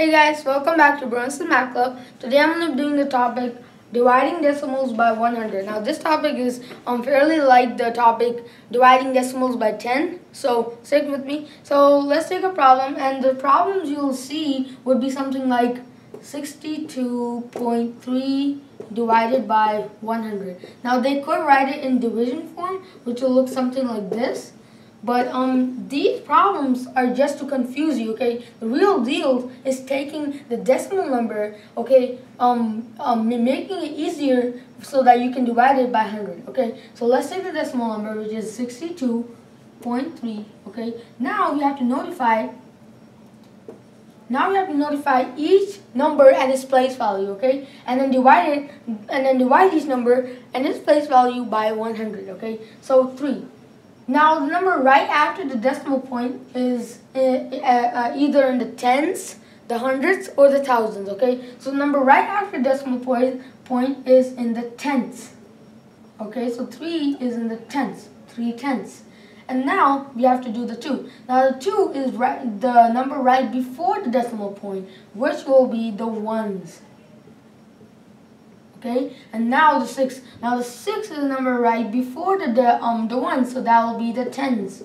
Hey guys, welcome back to Bro and Sis Math Club. Today I'm going to be doing the topic dividing decimals by 100. Now this topic is um, fairly like the topic dividing decimals by 10. So stick with me. So let's take a problem and the problems you'll see would be something like 62.3 divided by 100. Now they could write it in division form which will look something like this. But um, these problems are just to confuse you, okay? The real deal is taking the decimal number, okay, um, um, making it easier so that you can divide it by 100, okay? So let's take the decimal number, which is 62.3, okay? Now you have to notify, now you have to notify each number and its place value, okay? And then divide it, and then divide each number and its place value by 100, okay? So 3. Now the number right after the decimal point is uh, uh, either in the tens, the hundreds, or the thousands, okay? So the number right after decimal point, point is in the tenths. Okay, so 3 is in the tenths, 3 tenths. And now we have to do the 2. Now the 2 is right, the number right before the decimal point, which will be the ones okay? And now the six now the six is the number right before the, the um the one so that will be the tens.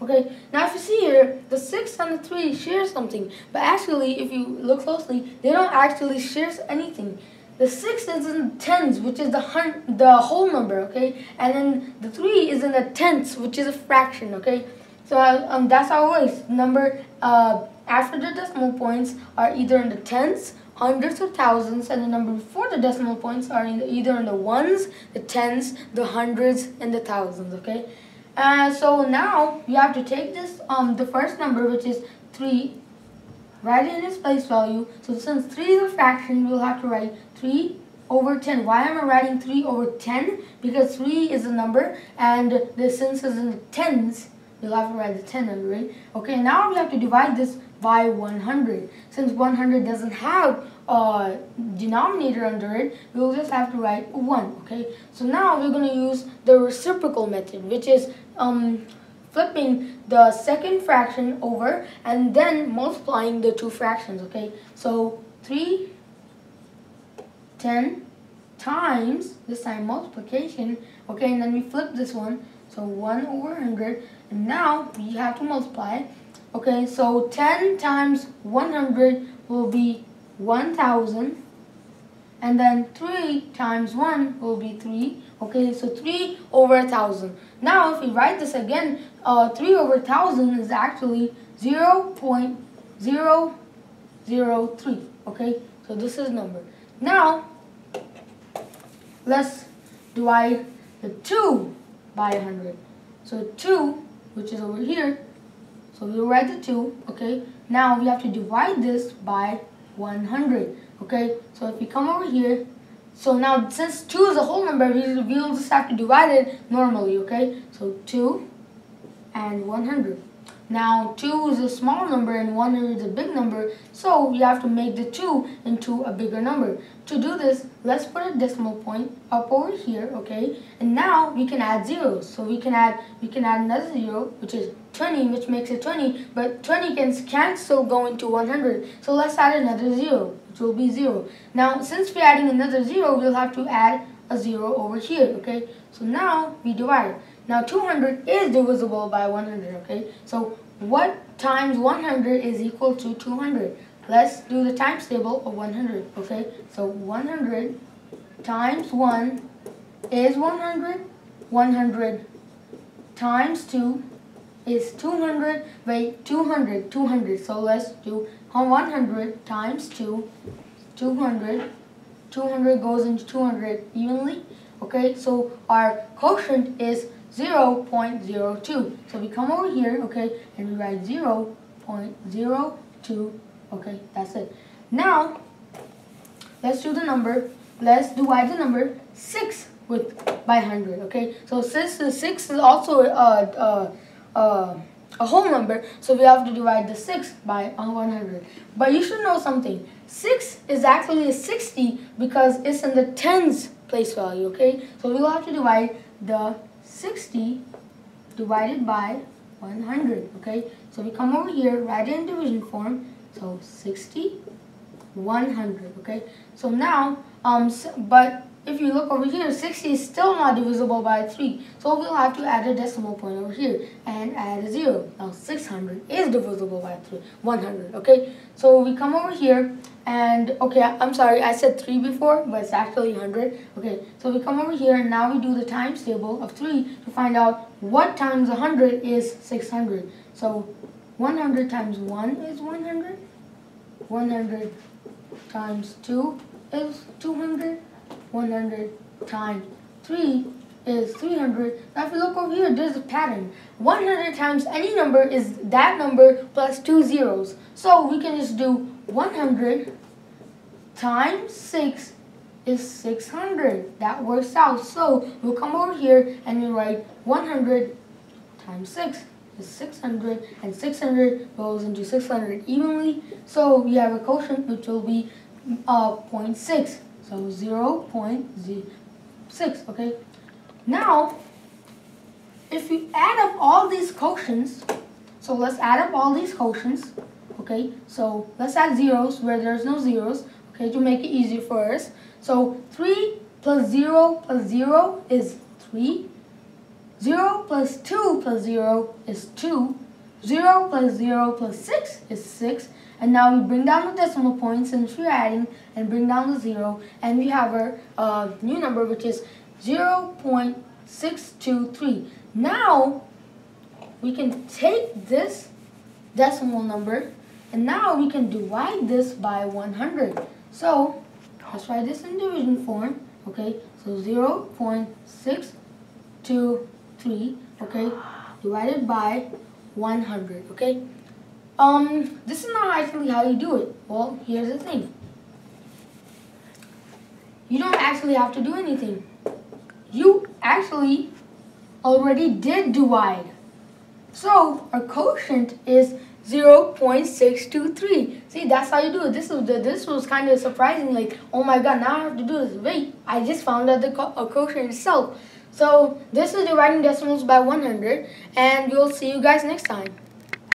Okay now if you see here the six and the three share something but actually if you look closely they don't actually share anything. The six is in the tens which is the hun the whole number okay? And then the three is in the tenths which is a fraction okay? So um, that's how it works. Number uh, after the decimal points are either in the tens hundreds or thousands and the number before the decimal points are in the, either in the ones, the tens, the hundreds, and the thousands, okay? Uh, so now you have to take this, um, the first number which is 3, write it in its place value. So since 3 is a fraction, we'll have to write 3 over 10. Why am I writing 3 over 10? Because 3 is a number and the since is in the tens, you'll have to write the 10 under it. Okay, now we have to divide this by 100. Since 100 doesn't have a denominator under it, we'll just have to write 1, okay? So now we're going to use the reciprocal method, which is um, flipping the second fraction over and then multiplying the two fractions, okay? So 3, 10 times, this time multiplication, okay, and then we flip this one, so 1 over 100, and now we have to multiply Okay, so 10 times 100 will be 1000. And then 3 times 1 will be 3. Okay, so 3 over 1000. Now, if we write this again, uh, 3 over 1000 is actually 0 0.003. Okay, so this is number. Now, let's divide the 2 by 100. So 2, which is over here, so we'll write the 2, okay? Now we have to divide this by 100, okay? So if we come over here, so now since 2 is a whole number, we'll just have to divide it normally, okay? So 2 and 100. Now 2 is a small number and 100 is a big number, so we have to make the 2 into a bigger number. To do this, let's put a decimal point up over here, okay? And now we can add zeros. So we can add we can add another zero, which is 20, which makes it 20, but 20 can, can still go into 100. So let's add another zero, which will be 0. Now, since we're adding another 0, we'll have to add a 0 over here, okay? So now we divide. Now 200 is divisible by 100, okay? So what times 100 is equal to 200? Let's do the times table of 100, okay? So 100 times 1 is 100. 100 times 2 is 200. Wait, 200, 200. So let's do 100 times 2, 200. 200 goes into 200 evenly. Okay, so our quotient is 0 0.02. So we come over here, okay, and we write 0 0.02. Okay, that's it. Now, let's do the number. Let's divide the number 6 with by 100, okay? So since the 6 is also a, a, a, a whole number, so we have to divide the 6 by 100. But you should know something. 6 is actually a 60 because it's in the tens place value, okay? So we'll have to divide the 60 divided by 100, okay? So we come over here, write it in division form, So 60, 100, okay? So now, um, but if you look over here, 60 is still not divisible by 3. So we'll have to add a decimal point over here and add a 0. Now 600 is divisible by 3, 100, okay? So we come over here and, okay, I'm sorry, I said 3 before, but it's actually 100. Okay, so we come over here and now we do the times table of 3 to find out what times 100 is 600. So 100 times 1 is 100. 100 times 2 is 200. 100 times 3 is 300. Now if you look over here, there's a pattern. 100 times any number is that number plus two zeros. So we can just do 100 times 6 is 600. That works out. So we'll come over here and we write 100 times 6 is 600 and 600 goes into 600 evenly. So we have a quotient which will be uh, 0.6. So 0 0.06, okay? Now, if you add up all these quotients, so let's add up all these quotients, okay? So let's add zeros where there's no zeros, okay, to make it easier for us. So 3 plus 0 plus 0 is 3. 0 plus 2 plus 0 is 2. 0 plus 0 plus 6 is 6. And now we bring down the decimal point since we're adding and bring down the 0. And we have our uh, new number which is 0 0.623. Now we can take this decimal number and now we can divide this by 100. So let's write this in division form. Okay, so 0 0.623, okay, divided by 100, okay? Um, this is not actually how you do it. Well, here's the thing. You don't actually have to do anything. You actually already did divide. So, our quotient is 0.623. See, that's how you do it. This was this was kind of surprising. Like, oh my god, now I have to do this. Wait, I just found out the co quotient itself. So, this is dividing decimals by 100, and we'll see you guys next time.